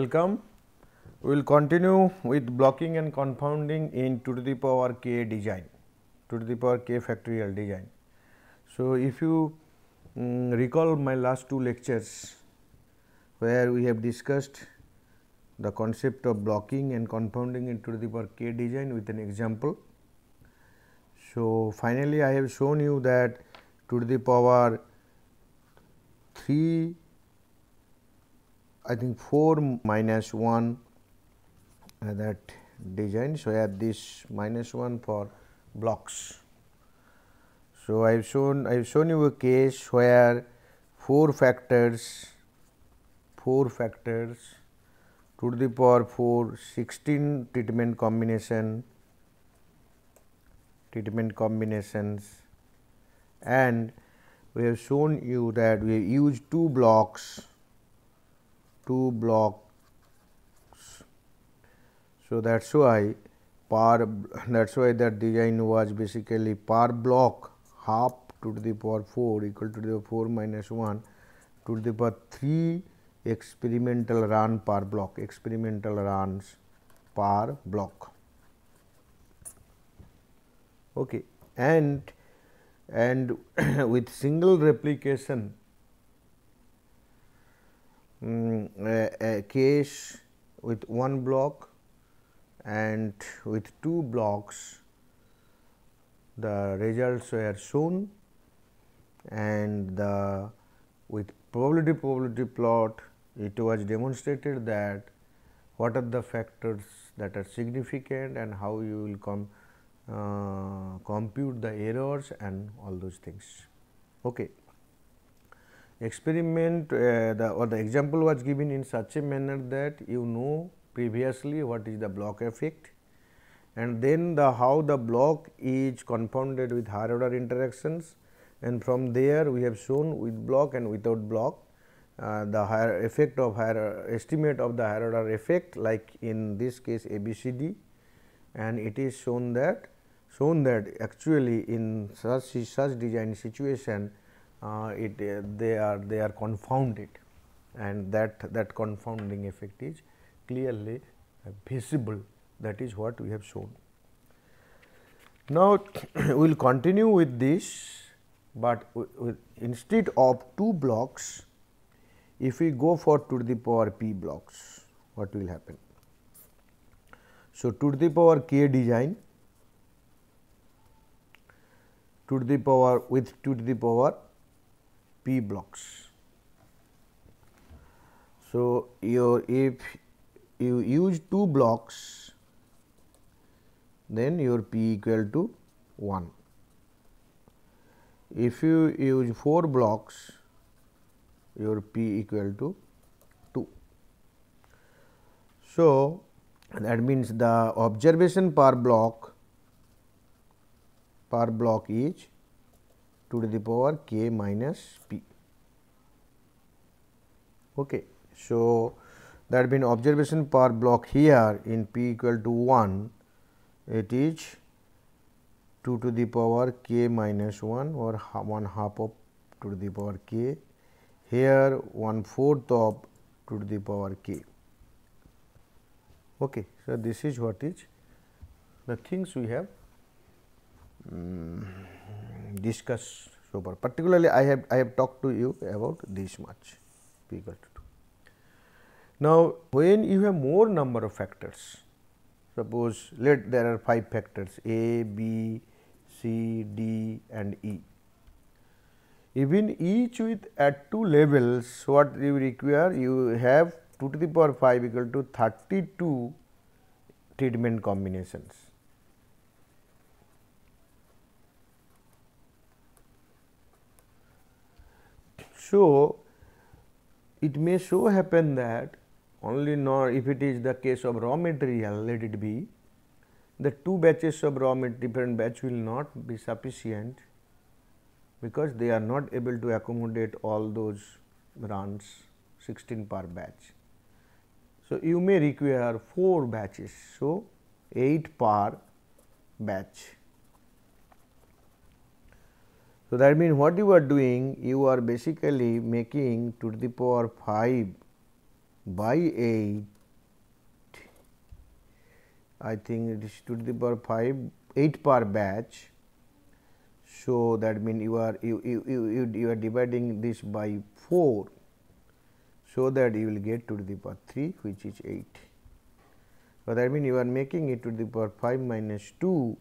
Welcome. We will continue with blocking and confounding in 2 to the power k design, 2 to the power k factorial design. So, if you um, recall my last two lectures where we have discussed the concept of blocking and confounding in 2 to the power k design with an example. So, finally, I have shown you that 2 to the power 3 I think 4 minus 1 uh, that design. So, I have this minus 1 for blocks. So, I have shown I have shown you a case where 4 factors 4 factors 2 to the power 4 16 treatment combination treatment combinations and we have shown you that we use two blocks two blocks. So, that is why per that is why that design was basically per block half 2 to the power 4 equal to the 4 minus 1 to the power 3 experimental run per block experimental runs per block. Okay. And and with single replication um, a, a case with one block and with two blocks the results were shown and the with probability probability plot it was demonstrated that what are the factors that are significant and how you will come uh, compute the errors and all those things. Okay. Experiment uh, the or the example was given in such a manner that you know previously what is the block effect and then the how the block is confounded with higher order interactions. And from there we have shown with block and without block uh, the higher effect of higher estimate of the higher order effect like in this case ABCD and it is shown that shown that actually in such such design situation it uh, they are they are confounded and that that confounding effect is clearly visible that is what we have shown. Now, we will continue with this, but instead of two blocks if we go for 2 to the power p blocks what will happen. So, 2 to the power k design 2 to the power with 2 to the power p blocks. So, your if you use two blocks then your p equal to 1. If you use 4 blocks your p equal to 2. So, that means the observation per block per block is 2 to the power k minus p. Okay. So, that means observation per block here in p equal to 1 it is 2 to the power k minus 1 or 1 half of 2 to the power k here 1 fourth of 2 to the power k. Okay. So, this is what is the things we have um, discuss so far. Particularly, I have I have talked to you about this much p equal to 2. Now, when you have more number of factors, suppose let there are 5 factors a, b, c, d and e. Even each with at two levels, what you require? You have 2 to the power 5 equal to 32 treatment combinations. So, it may so happen that only nor if it is the case of raw material let it be the two batches of raw material different batch will not be sufficient because they are not able to accommodate all those runs 16 per batch. So, you may require 4 batches. So, 8 per batch. So, that means what you are doing you are basically making two to the power 5 by 8 I think it is to the power 5 8 per batch. So, that means you are you, you, you, you are dividing this by 4. So, that you will get two to the power 3 which is 8. So, that means you are making it to the power 5 minus 2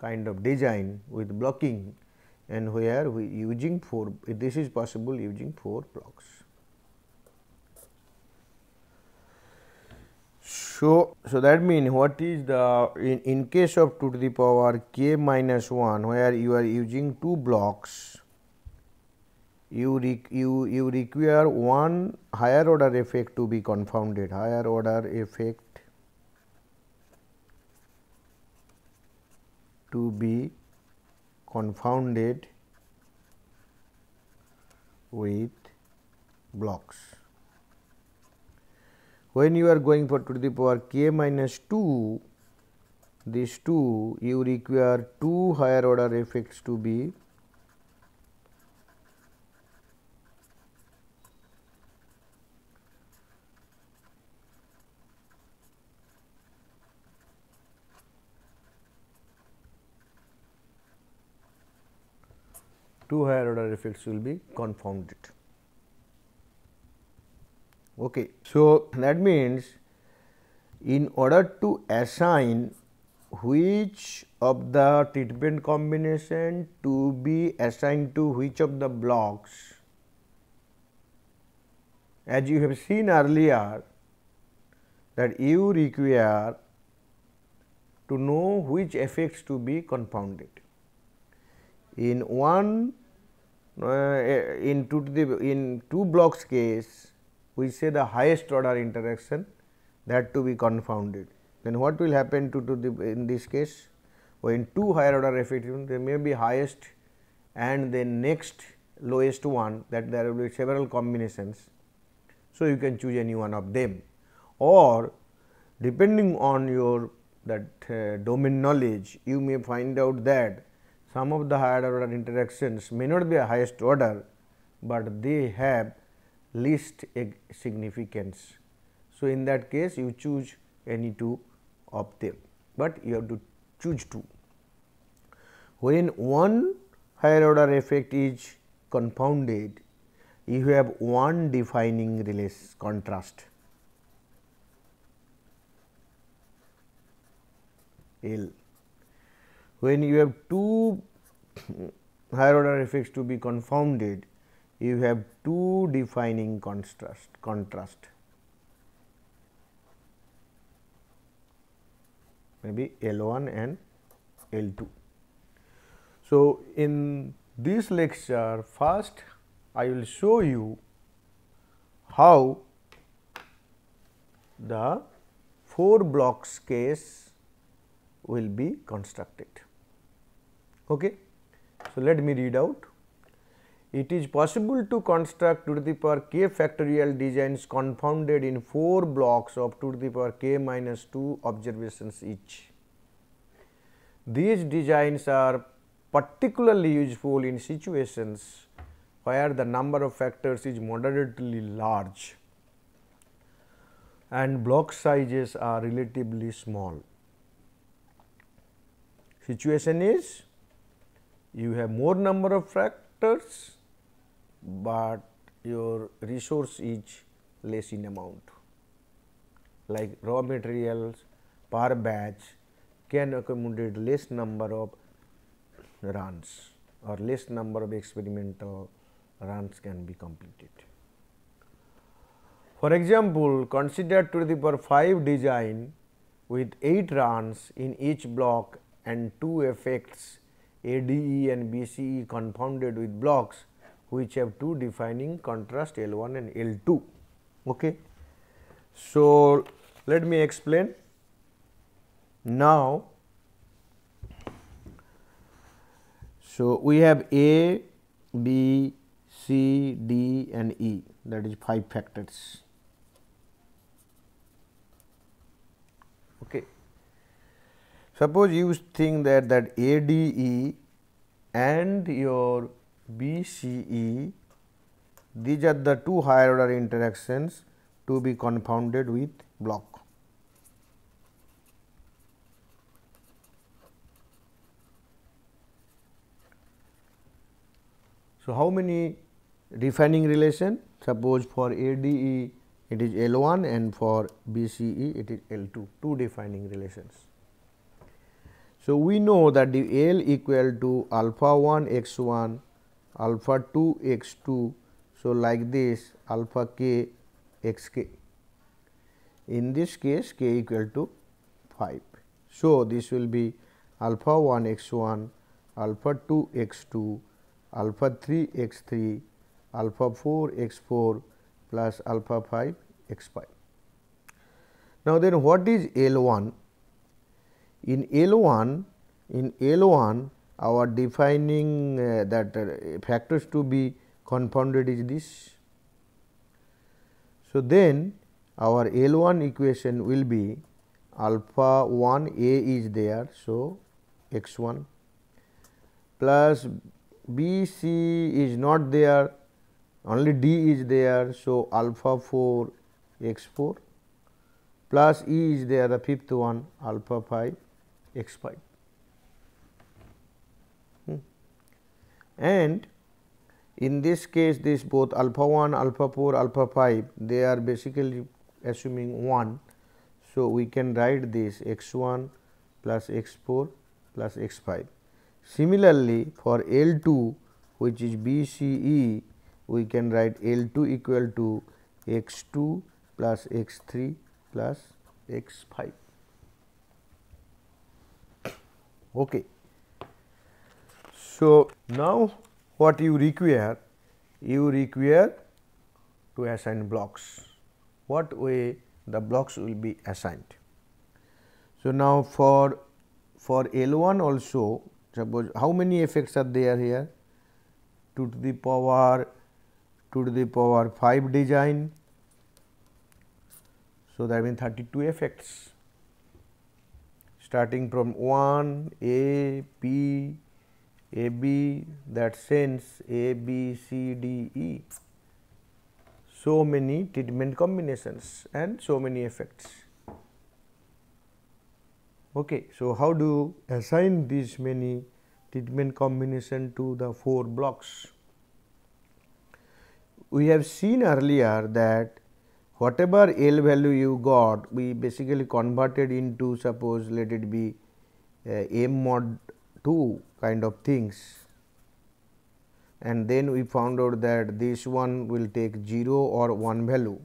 kind of design with blocking and where we using 4 this is possible using 4 blocks. So, so that means what is the in, in case of 2 to the power k minus 1 where you are using 2 blocks you, re, you, you require one higher order effect to be confounded higher order effect to be confounded with blocks. When you are going for 2 to the power k minus 2, these 2 you require 2 higher order effects to be 2 higher order effects will be confounded. Okay. So, that means in order to assign which of the treatment combination to be assigned to which of the blocks as you have seen earlier that you require to know which effects to be confounded. In one uh, in two to the in two blocks case we say the highest order interaction that to be confounded. Then what will happen to, to the in this case? In two higher order effective there may be highest and then next lowest one that there will be several combinations. So, you can choose any one of them or depending on your that uh, domain knowledge you may find out that some of the higher order interactions may not be a highest order, but they have least significance. So, in that case you choose any two of them, but you have to choose two. When one higher order effect is confounded, you have one defining release contrast L when you have two higher order effects to be confounded, you have two defining contrast, contrast maybe L 1 and L 2. So, in this lecture first I will show you how the 4 blocks case will be constructed. Okay. So, let me read out. It is possible to construct 2 to the power k factorial designs confounded in 4 blocks of 2 to the power k minus 2 observations each. These designs are particularly useful in situations where the number of factors is moderately large and block sizes are relatively small. Situation is you have more number of factors, but your resource is less in amount like raw materials per batch can accommodate less number of runs or less number of experimental runs can be completed. For example, consider to the power 5 design with 8 runs in each block and 2 effects ADE and BCE confounded with blocks which have two defining contrast L 1 and L 2. Okay. So, let me explain. Now, so we have A, B, C, D and E that is 5 factors. Suppose you think that that ADE and your BCE these are the two higher order interactions to be confounded with block. So, how many defining relation? Suppose for ADE it is L 1 and for BCE it is L 2, two defining relations. So, we know that the L equal to alpha 1 x 1, alpha 2 x 2. So, like this alpha k x k. In this case k equal to 5. So, this will be alpha 1 x 1, alpha 2 x 2, alpha 3 x 3, alpha 4 x 4 plus alpha 5 x 5. Now, then what is L 1? In L 1, in L 1 our defining uh, that uh, factors to be confounded is this. So, then our L 1 equation will be alpha 1 a is there. So, x 1 plus b c is not there only d is there. So, alpha 4 x 4 plus e is there the fifth one alpha 5 x 5 hmm. and in this case this both alpha 1 alpha 4 alpha 5 they are basically assuming 1. So, we can write this x 1 plus x 4 plus x 5. Similarly, for L 2 which is B C E we can write L 2 equal to x 2 plus x 3 plus x 5. Okay. So, now what you require? You require to assign blocks. What way the blocks will be assigned? So, now for for L 1 also suppose how many effects are there here 2 to the power 2 to the power 5 design. So, that means 32 effects starting from 1 A, P, A B that sense A, B, C, D, E. So many treatment combinations and so many effects. Okay. So, how do you assign these many treatment combination to the 4 blocks? We have seen earlier that whatever L value you got, we basically converted into suppose let it be uh, M mod 2 kind of things and then we found out that this one will take 0 or 1 value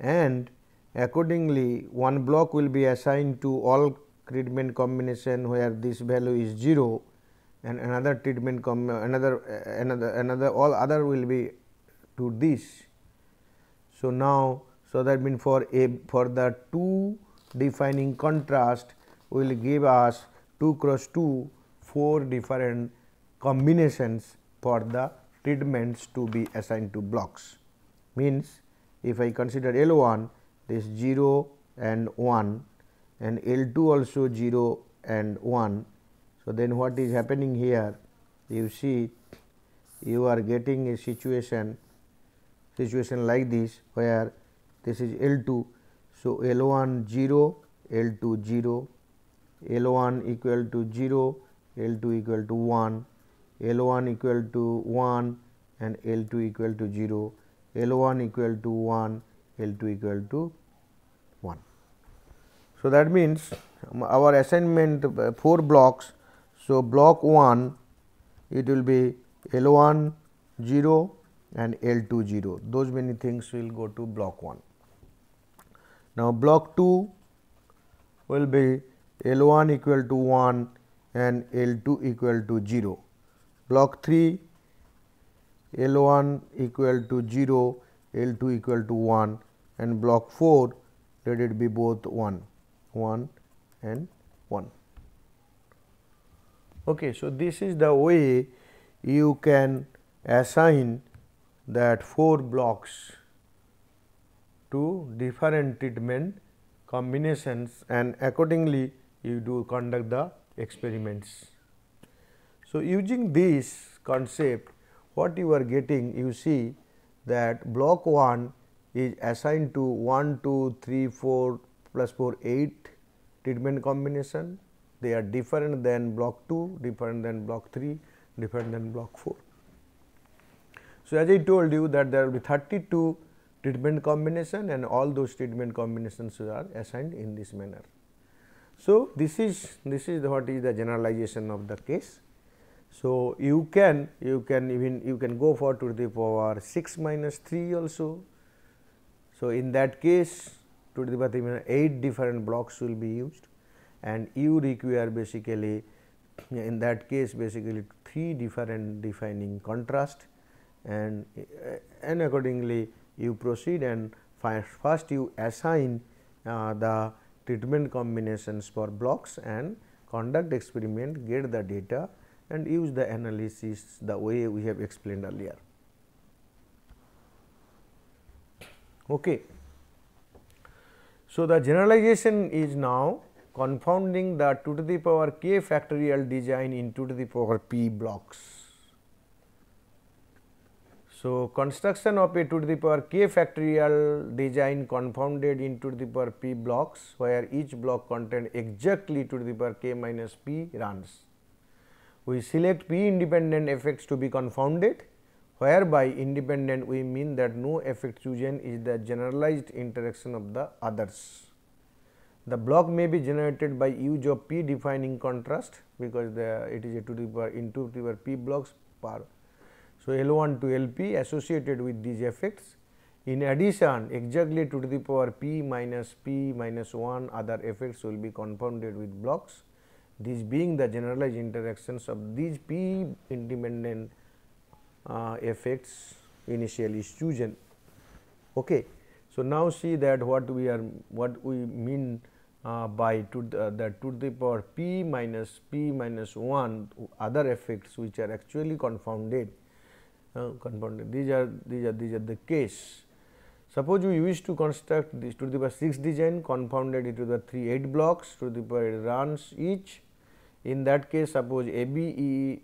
and accordingly one block will be assigned to all treatment combination where this value is 0 and another treatment another another another all other will be to this. So, now so that means for a for the two defining contrast will give us 2 cross 2 4 different combinations for the treatments to be assigned to blocks. Means if I consider L 1 this 0 and 1 and L 2 also 0 and 1. So, then what is happening here you see you are getting a situation situation like this where this is L 2. So, L 1 0 L 2 0 L 1 equal to 0 L 2 equal to 1 L 1 equal to 1 and L 2 equal to 0, L 1 equal to 1, L 2 equal to 1. So, that means our assignment uh, 4 blocks. So, block 1 it will be L 1 0 and L 2 0 those many things will go to block 1. Now, block 2 will be L 1 equal to 1 and L 2 equal to 0 block 3 L 1 equal to 0, L 2 equal to 1 and block 4 let it be both 1, 1 and 1. Okay, so, this is the way you can assign that 4 blocks to different treatment combinations and accordingly you do conduct the experiments. So, using this concept what you are getting you see that block 1 is assigned to 1, 2, 3, 4 plus 4 8 treatment combination they are different than block 2, different than block 3, different than block 4. So, as I told you that there will be 32 treatment combination and all those treatment combinations are assigned in this manner. So, this is this is what is the generalization of the case. So, you can you can even you can go for 2 to the power 6 minus 3 also. So, in that case 2 to the power 8 different blocks will be used and you require basically in that case basically 3 different defining contrast and and accordingly you proceed and first you assign uh, the treatment combinations for blocks and conduct experiment get the data and use the analysis the way we have explained earlier. Okay. So, the generalization is now confounding the 2 to the power k factorial design in 2 to the power p blocks. So, construction of a 2 to the power k factorial design confounded into the power p blocks where each block contain exactly 2 to the power k minus p runs. We select p independent effects to be confounded whereby independent we mean that no effect chosen is the generalized interaction of the others. The block may be generated by use of p defining contrast because the it is a 2 to the power into to the power p blocks per so, L 1 to L p associated with these effects. In addition, exactly 2 to the power p minus p minus 1 other effects will be confounded with blocks. These being the generalized interactions of these p independent uh, effects initially chosen. Okay. So, now see that what we are what we mean uh, by to the, the to the power p minus p minus 1 other effects which are actually confounded uh, confounded. These are these are these are the case. Suppose you wish to construct this to the power 6 design confounded into the 3 8 blocks to the power runs each. In that case, suppose A B E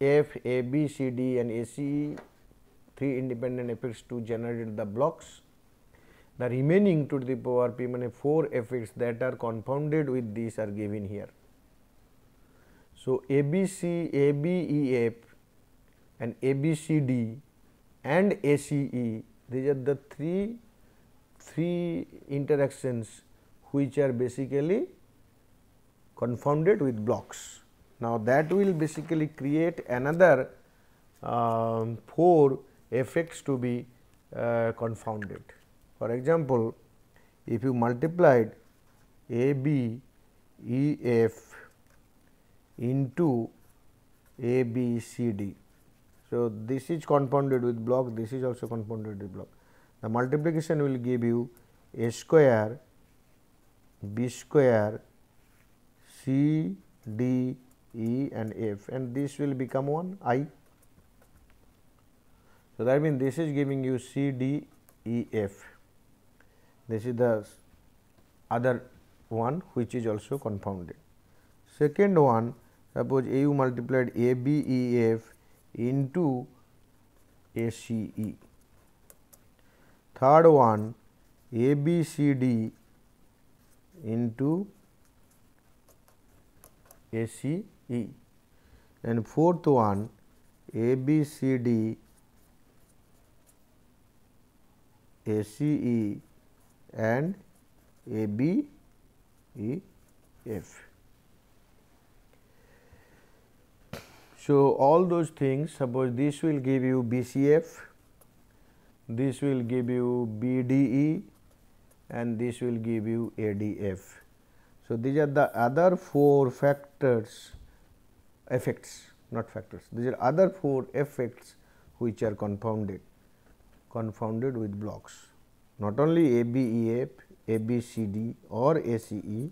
F A B C D and A C 3 independent effects to generate the blocks. The remaining to the power p minus 4 effects that are confounded with these are given here. So, A B C A B E F and ABCD and ACE these are the three three interactions which are basically confounded with blocks. Now, that will basically create another um, 4 effects to be uh, confounded. For example, if you multiplied A B E F into A B C D so, this is confounded with block, this is also confounded with block. The multiplication will give you a square, b square, c, d, e and f and this will become 1 i. So, that means this is giving you c, d, e, f. This is the other one which is also confounded. Second one suppose a u multiplied a b e f into ACE. Third one ABCD into ACE and fourth one ABCD ACE and ABEF. So, all those things suppose this will give you BCF, this will give you BDE and this will give you ADF. So, these are the other four factors effects not factors these are other four effects which are confounded confounded with blocks not only ABEF, ABCD or ACE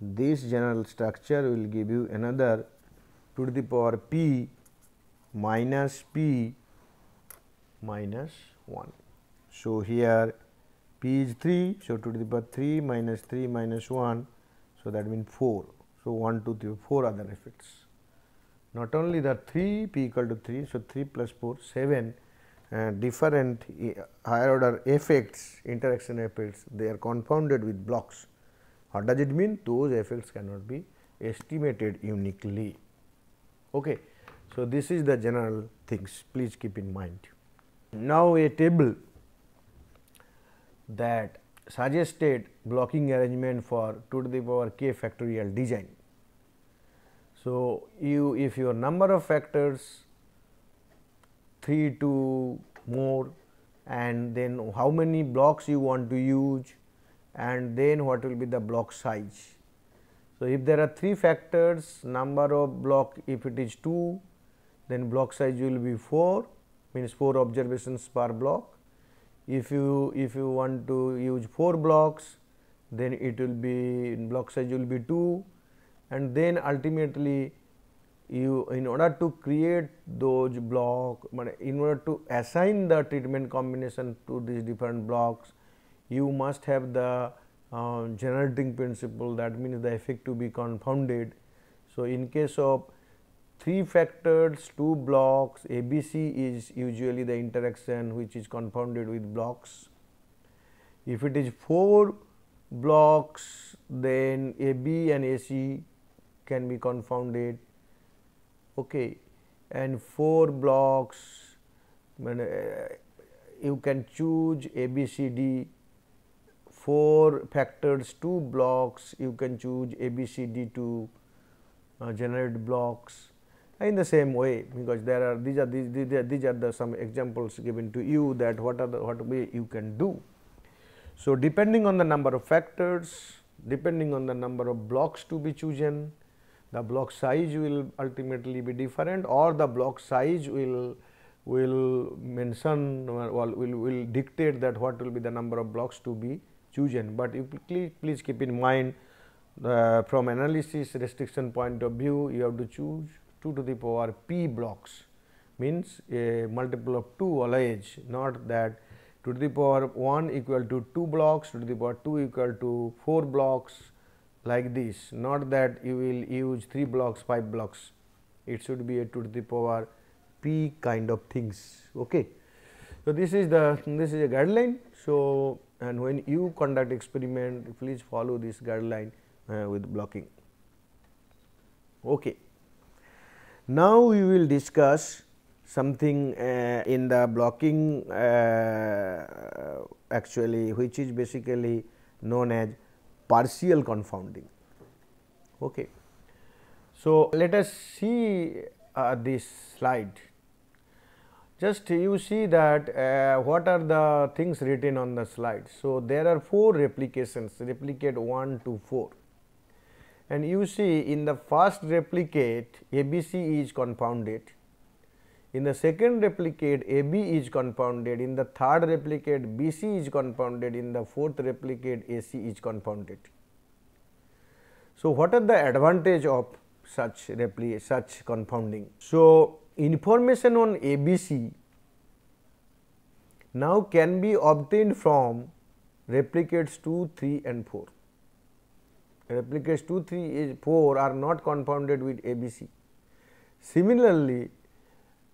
this general structure will give you another to the power p minus p minus 1. So, here p is 3. So, 2 to the power 3 minus 3 minus 1. So, that means 4. So, 1 2 3 4 other effects. Not only the 3 p equal to 3. So, 3 plus 4 7 uh, different uh, higher order effects interaction effects they are confounded with blocks. What does it mean? Those effects cannot be estimated uniquely. Okay. So, this is the general things please keep in mind. now a table that suggested blocking arrangement for 2 to the power k factorial design. So, you if your number of factors 3 to more and then how many blocks you want to use and then what will be the block size. So, if there are 3 factors number of block if it is 2 then block size will be 4 means 4 observations per block. If you if you want to use 4 blocks then it will be block size will be 2 and then ultimately you in order to create those block in order to assign the treatment combination to these different blocks you must have the uh, generating principle that means the effect to be confounded. So, in case of 3 factors 2 blocks ABC is usually the interaction which is confounded with blocks. If it is 4 blocks then AB and AC can be confounded okay. and 4 blocks uh, you can choose ABCD 4 factors 2 blocks you can choose ABCD to uh, generate blocks in the same way because there are these are these, these are, these are the some examples given to you that what are the what way you can do. So, depending on the number of factors depending on the number of blocks to be chosen the block size will ultimately be different or the block size will will mention or will, will dictate that what will be the number of blocks to be chosen, but you please, please keep in mind the from analysis restriction point of view you have to choose 2 to the power p blocks. Means a multiple of 2 always not that 2 to the power 1 equal to 2 blocks 2 to the power 2 equal to 4 blocks like this. Not that you will use 3 blocks 5 blocks. It should be a 2 to the power p kind of things. Okay. So this is the this is a guideline. So and when you conduct experiment please follow this guideline uh, with blocking okay now, we will discuss something uh, in the blocking uh, actually which is basically known as partial confounding. Okay. So, let us see uh, this slide. Just you see that uh, what are the things written on the slide. So, there are 4 replications replicate 1 to 4 and you see in the first replicate ABC is confounded, in the second replicate AB is confounded, in the third replicate BC is confounded, in the fourth replicate AC is confounded. So, what are the advantage of such such confounding? So, information on ABC now can be obtained from replicates 2, 3 and 4 replicates 2, 3 is 4 are not confounded with ABC. Similarly,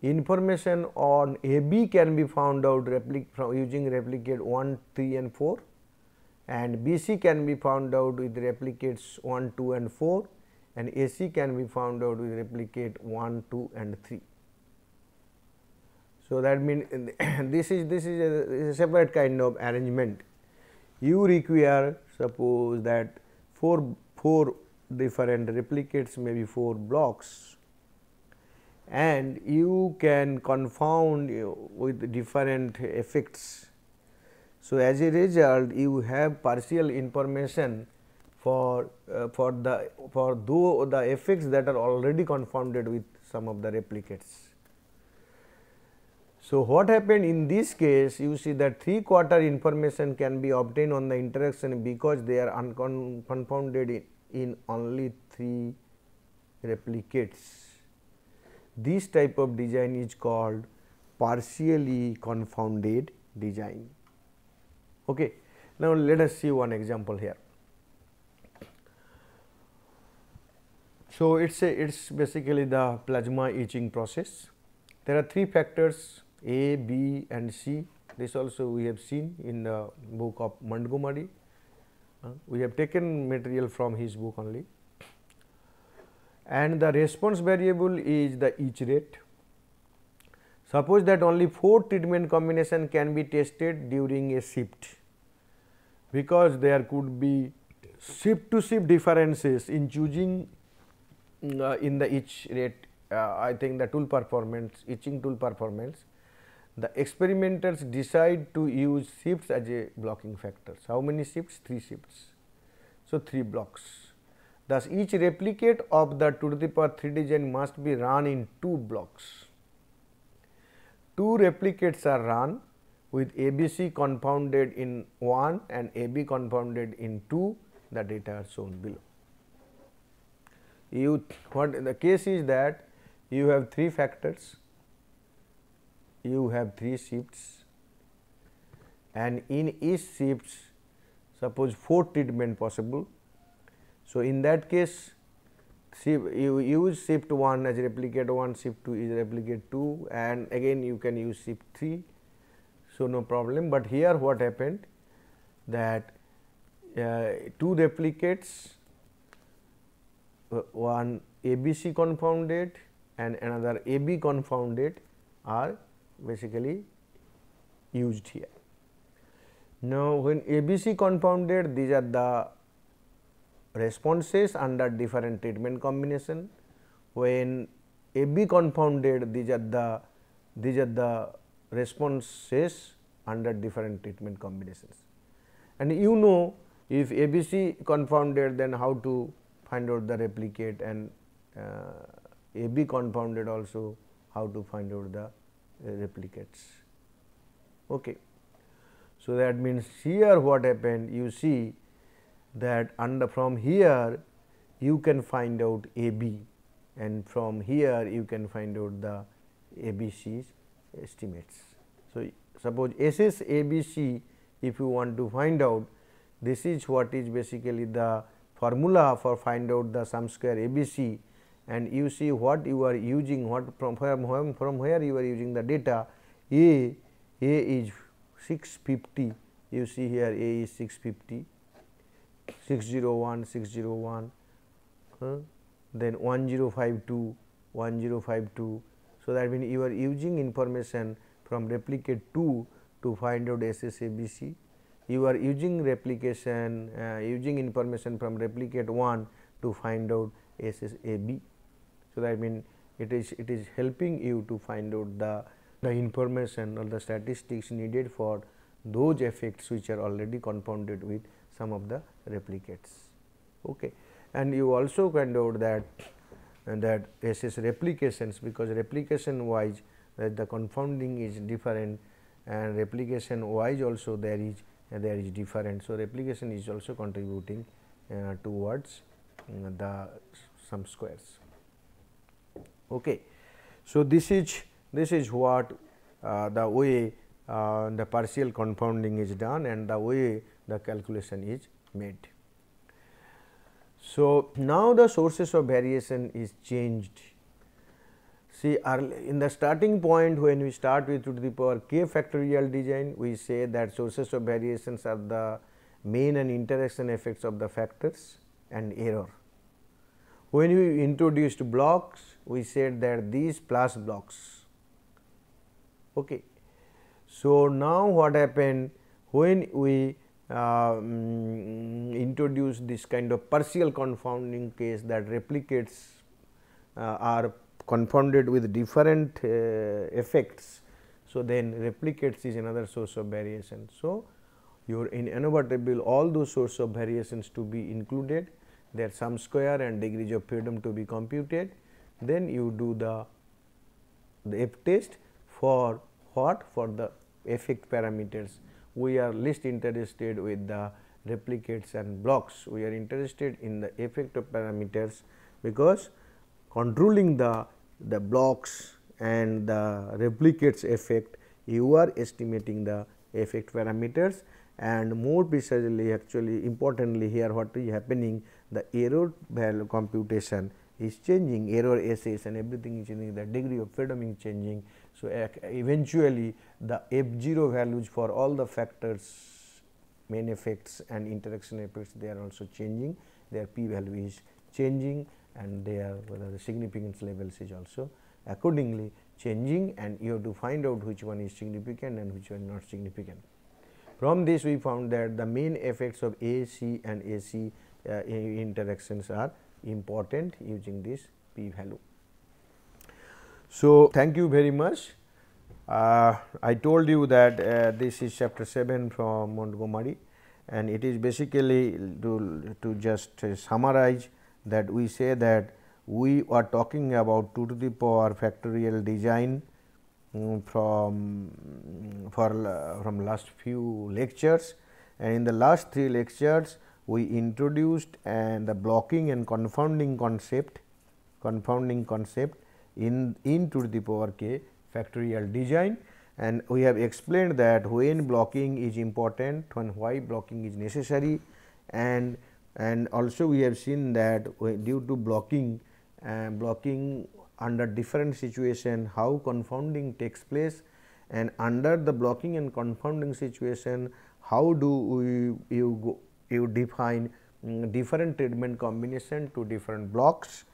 information on AB can be found out replic from using replicate 1, 3 and 4 and BC can be found out with replicates 1, 2 and 4 and AC can be found out with replicate 1, 2 and 3. So, that means this is this is a, is a separate kind of arrangement. You require suppose that 4, 4 different replicates maybe 4 blocks and you can confound with different effects. So, as a result you have partial information for uh, for the for though the effects that are already confounded with some of the replicates. So, what happened in this case you see that 3 quarter information can be obtained on the interaction because they are unconfounded in, in only 3 replicates. This type of design is called partially confounded design. Okay. Now, let us see one example here. So, it is a it is basically the plasma etching process. There are three factors a, B and C. This also we have seen in the book of Montgomery. Uh, we have taken material from his book only. And the response variable is the etch rate. Suppose that only 4 treatment combination can be tested during a shift because there could be shift to shift differences in choosing uh, in the etch rate uh, I think the tool performance etching tool performance the experimenters decide to use shifts as a blocking factors. How many shifts? 3 shifts. So, 3 blocks. Thus, each replicate of the 2 to the power 3 design must be run in 2 blocks. Two replicates are run with ABC confounded in 1 and AB confounded in 2 the data are shown below. You what the case is that you have 3 factors, you have 3 shifts and in each shifts suppose 4 treatment possible. So, in that case you use shift 1 as replicate 1, shift 2 is replicate 2 and again you can use shift 3. So, no problem, but here what happened that uh, 2 replicates uh, one ABC confounded and another AB confounded are basically used here. Now, when ABC confounded these are the responses under different treatment combination. When AB confounded these are the these are the responses under different treatment combinations. And you know if ABC confounded then how to find out the replicate and uh, AB confounded also how to find out the replicates. Okay. So, that means here what happened you see that under from here you can find out A B and from here you can find out the ABC's estimates. So, suppose S S A B C if you want to find out this is what is basically the formula for find out the sum square ABC and you see what you are using what from where from where you are using the data A A is 650 you see here A is 650 601, 601, huh? then 1052, 1052. So, that means you are using information from replicate 2 to find out SSABC. You are using replication, uh, using information from replicate 1 to find out SSAB. So, that means it is it is helping you to find out the the information or the statistics needed for those effects which are already confounded with some of the replicates. Okay. And you also find out that and that SS replications because replication wise that the confounding is different and replication wise also there is uh, there is different. So, replication is also contributing uh, towards uh, the sum squares. Okay. So, this is this is what uh, the way uh, the partial confounding is done and the way the calculation is made. So, now the sources of variation is changed. See in the starting point when we start with 2 to the power k factorial design, we say that sources of variations are the main and interaction effects of the factors and error. When we introduced blocks, we said that these plus blocks. Okay. So, now what happened when we uh, mm, introduce this kind of partial confounding case that replicates uh, are confounded with different uh, effects. So, then replicates is another source of variation. So, your in inevitable all those source of variations to be included their sum square and degrees of freedom to be computed. Then you do the, the F test for what for the effect parameters we are least interested with the replicates and blocks. We are interested in the effect of parameters because controlling the, the blocks and the replicates effect you are estimating the effect parameters and more precisely actually importantly here what is happening the error value computation is changing error SS and everything is changing the degree of freedom is changing so, eventually the f 0 values for all the factors main effects and interaction effects they are also changing their p value is changing and their whether the significance levels is also accordingly changing and you have to find out which one is significant and which one not significant. From this we found that the main effects of AC and AC uh, interactions are important using this p value. So, thank you very much. Uh, I told you that uh, this is chapter 7 from Montgomery and it is basically to, to just uh, summarize that we say that we are talking about 2 to the power factorial design um, from for uh, from last few lectures and in the last three lectures we introduced and the blocking and confounding concept confounding concept in in to the power k factorial design. And we have explained that when blocking is important when why blocking is necessary and and also we have seen that due to blocking uh, blocking under different situation how confounding takes place. And under the blocking and confounding situation how do we you go, you define um, different treatment combination to different blocks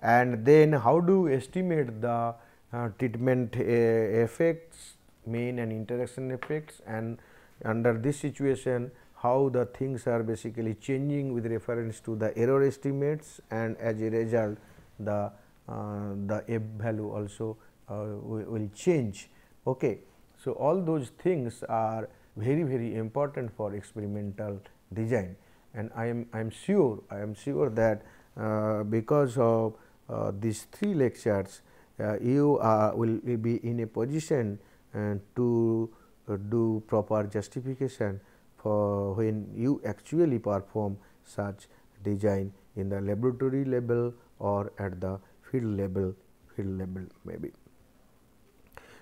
and then how do you estimate the uh, treatment uh, effects main and interaction effects and under this situation how the things are basically changing with reference to the error estimates and as a result the uh, the f value also uh, will change. Okay. So, all those things are very very important for experimental design and I am I am sure I am sure that uh, because of uh, these three lectures uh, you will, will, be in a position uh, to do proper justification for when you actually perform such design in the laboratory level or at the field level field level maybe.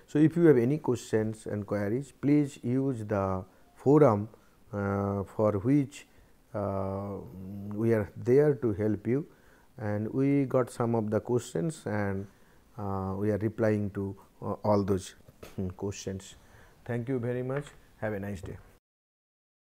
So, if you have any questions and queries please use the forum uh, for which uh, we are there to help you and we got some of the questions and uh, we are replying to uh, all those questions. Thank you very much. Have a nice day.